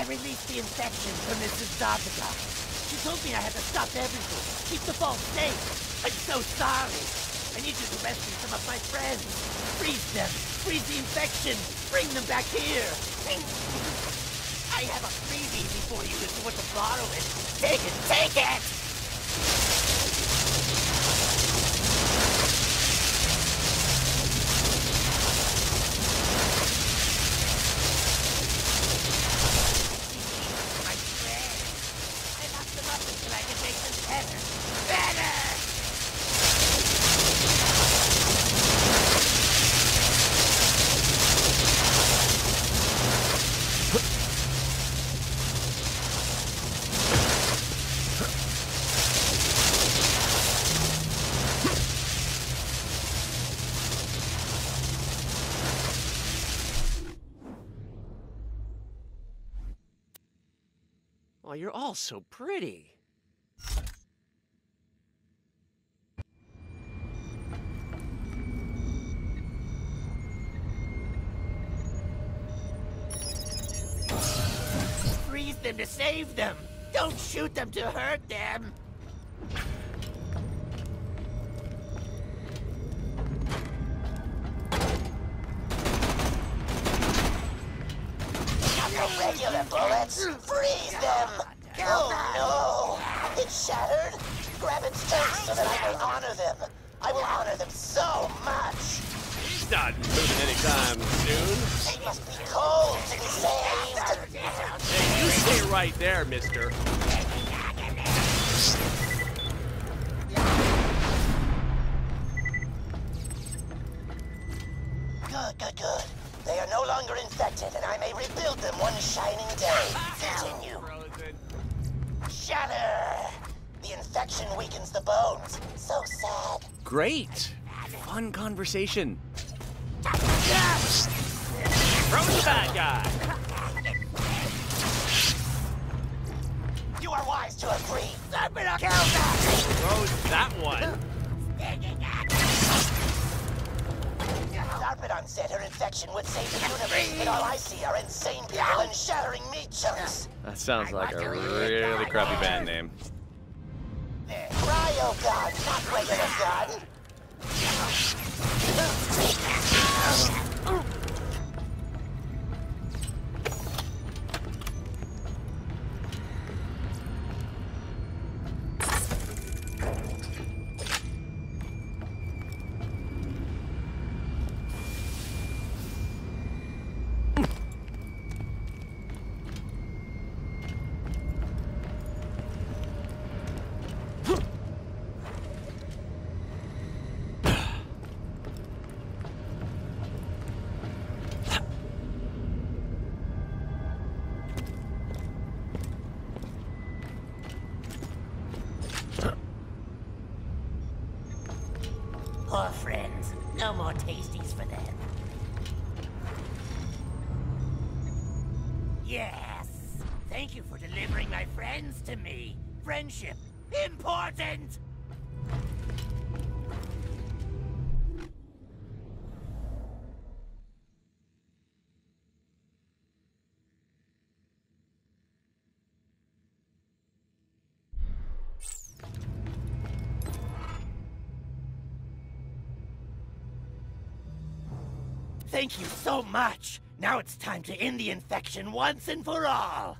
I released the infection from Mrs. Zarpedon. She told me I had to stop everything, keep the vault safe. I'm so sorry. I need you to rescue some of my friends. Freeze them, freeze the infection, bring them back here. I have a freebie before you if you want to borrow it. Take it, take it! My friends. I locked them up until I could make them better. Better! Oh, you're all so pretty. Freeze them to save them! Don't shoot them to hurt them! Regular bullets. Freeze them. Oh no! It's shattered. Grab its tanks so that I may honor them. I will honor them so much. He's not moving anytime soon. They must be cold to be saved. Hey, you stay right there, mister. Good, good, good. They are no longer infected, and I may rebuild them one shining day. Continue. Frozen. Shatter! The infection weakens the bones. So sad. Great. Fun conversation. Throw the bad guy. You are wise to agree. Throws that one. Zarpedon said her infection would save the universe, but all I see are insane people and shattering meat chunks. That sounds like a really crappy band name. Cryo gun, not regular gun. Poor friends. No more tasties for them. Yes. Thank you for delivering my friends to me. Friendship. Important! Thank you so much. Now it's time to end the infection once and for all.